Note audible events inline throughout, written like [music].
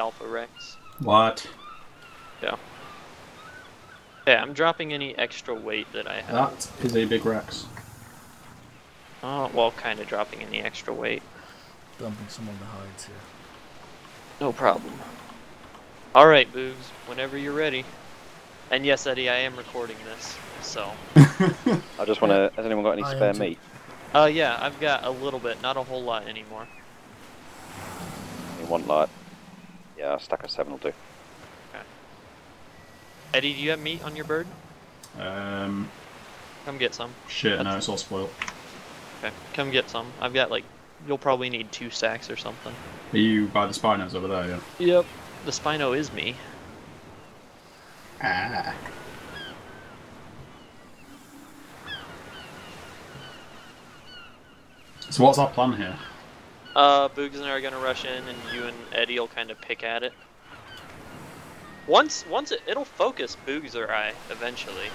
Alpha Rex. What? Yeah. Yeah, I'm dropping any extra weight that I have. That is a big Rex. Oh, well, kind of dropping any extra weight. Dumping some of the hides here. No problem. All right, Boogs, whenever you're ready. And yes, Eddie, I am recording this, so. [laughs] I just want to. Has anyone got any I spare meat? Uh, yeah, I've got a little bit, not a whole lot anymore. You want like? Yeah, a stack of seven will do. Okay. Eddie, do you have meat on your bird? Um, Come get some. shit, no, it's all spoiled. Okay, come get some. I've got like, you'll probably need two stacks or something. Are you by the Spinos over there, yeah? Yep. The Spino is me. Ah. So what's our plan here? Uh, Boogs and I are gonna rush in, and you and Eddie will kind of pick at it. Once, once it, it'll focus Boogs or I eventually.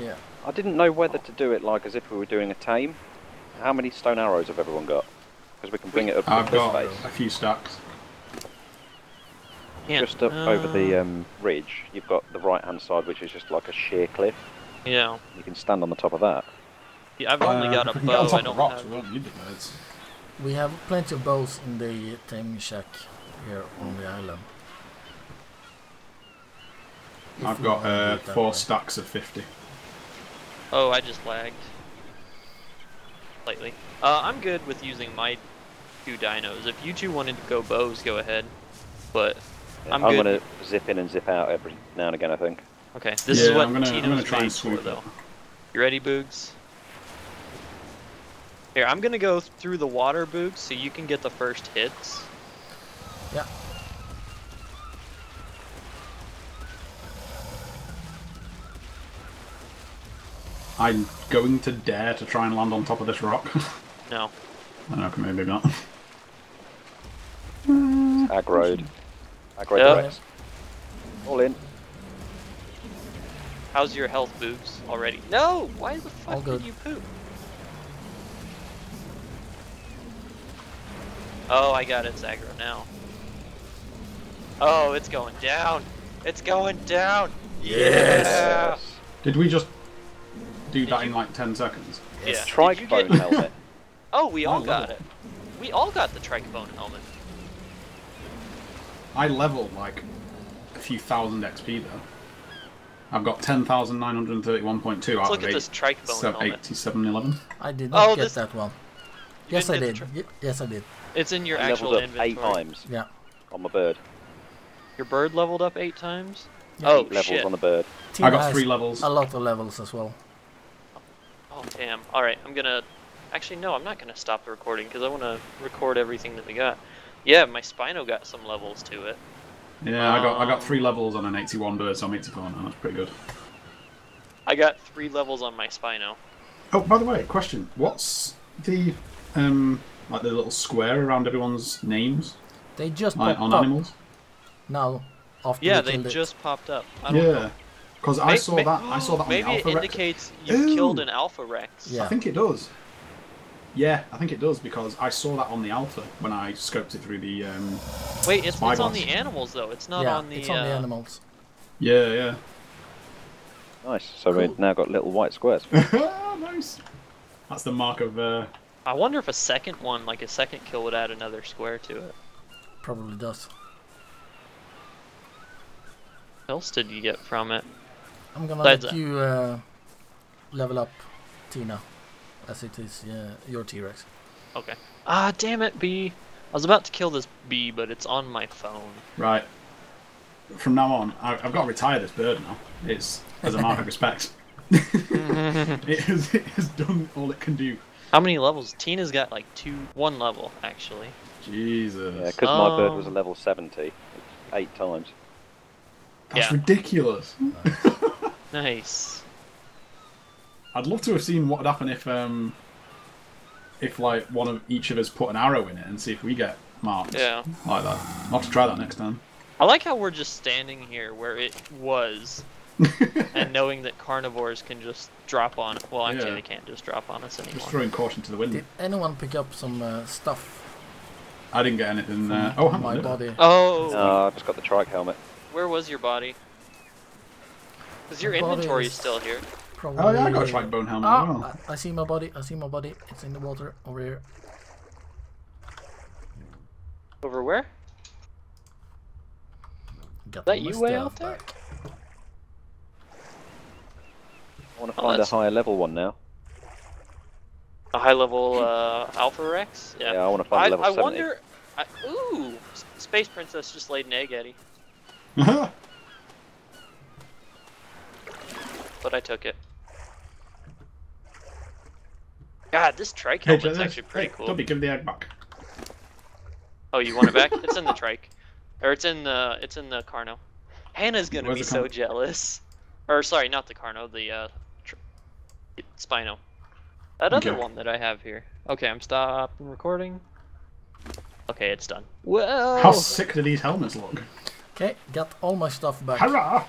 Yeah. I didn't know whether to do it like as if we were doing a tame. How many stone arrows have everyone got? Because we can bring it up I've got face. a few stacks. Can't- Just up over the uh, um, ridge, you've got the right hand side, which is just like a sheer cliff. Yeah. You can stand on the top of that. yeah I've only Uh, got a if we can get on bow. I don't rocks, have. we won't need the birds. We have plenty of bows in the taming shack here on the island. If I've got uh, four way. stacks of 50. Oh, I just lagged. Slightly. Uh, I'm good with using my two dinos. If you two wanted to go bows, go ahead. But I'm I'm gonna zip in and zip out every now and again. I think. okay, this Yeah, is what I'm gonna- I'm Tino's gonna try and made for, swoop though. You ready, Boogs? Here, I'm gonna go through the water, Boogs, so you can get the first hits. Yeah. I'm going to dare to try and land on top of this rock. [laughs] No. I know, okay, maybe not. Aggroed. Aggroed Yeah. the Rex. All in. How's your health, Boogs, already? No! Why the fuck did you poop? Oh, I got its aggro now. Oh, it's going down! It's going down! Yeah! Did we just do Did that you- in like 10 seconds? Yeah. Did Trike bone get- helmet. [laughs] Oh, we all Oh, got level. it. We all got the Tricobone helmet. I leveled like a few thousand XP though. I've got 10,931.2 Let's out look of at this Tricobone eight- helmet. 8711. I did not Oh, get this- that one. You Yes, I didn't did. get the Ye- yes, I did. It's in your I actual leveled up eight inventory. times Yeah. on my bird. Your bird leveled up eight times? Yeah. Oh, eight levels shit. on the bird. I got three levels. A lot of levels as well. Oh, damn. Alright, I'm gonna... Actually, no, I'm not gonna stop the recording, because I want to record everything that we got. Yeah, my Spino got some levels to it. Yeah, I got I got Um, three levels on an 81 bird, so I'm 84 now. That's pretty good. I got three levels on my Spino. Oh, by the way, question: What's the um like the little square around everyone's names They just like, popped on up animals? No, After Yeah, they killed it. just popped up. I don't. Yeah, because I saw that. I saw that on Maybe the it Alpha Rex. indicates you killed an Alpha Rex. Yeah. I think it does. Yeah, I think it does because I saw that on the Alpha when I scoped it through the. Um... Wait, it's, Spy it's on the animals, though. It's not yeah, on the... it's on the uh, animals. Yeah, yeah. Nice. So Cool. we've now got little white squares. [laughs] nice. That's the mark of. Uh... I wonder if a second one, like a second kill, would add another square to it. Probably does. What else did you get from it? I'm gonna Besides let that. you uh, level up Tina, as it is uh, your T-Rex. Okay. Ah, damn it, bee. I was about to kill this bee, but it's on my phone. Right. From now on, I, I've got to retire this bird now. It's as a mark of [laughs] respect. [laughs] it, has, it has done all it can do. How many levels? Tina's got like two, one level actually. Jesus. Yeah, because my bird was a Um, level 70, eight times. That's yeah. ridiculous. [laughs] Nice. I'd love to have seen what would happen if, um, if like one of each of us put an arrow in it and see if we get marked Yeah. like that. I'll have to try that next time. I like how we're just standing here where it was, [laughs] and knowing that carnivores can just drop on. Well, actually, Yeah. they can't just drop on us anymore. Just throwing caution to the wind. Did anyone pick up some uh, stuff I didn't get anything there. Oh, my on. body. Oh, Uh, I just got the trike helmet. where was your body? Because your My inventory is is- still here. Probably. Oh, yeah, I got a trike bone helmet as Ah, well. I, I see my body. I see my body. It's in the water over here. Over where? Got that you way stuff out there? back. I want to Oh, find a higher level one now. A high level uh, Alpha Rex? Yeah, I want to find I, a level I 70. wonder. I, ooh, S- Space Princess just laid an egg, Eddie. [laughs] But I took it. God, this trike hey, helmet's hey, actually pretty hey, cool. Dobby, give me the egg back. Oh, you want it back? [laughs] it's in the trike, or it's in the it's in the Carno. Hannah's gonna Where's be so jealous. Or sorry, not the Carno, the uh, tr- Spino. That other Okay. one that I have here. Okay, I'm stopping recording. Okay, it's done. Well. How sick do these helmets look? Okay, got all my stuff back. Hurrah!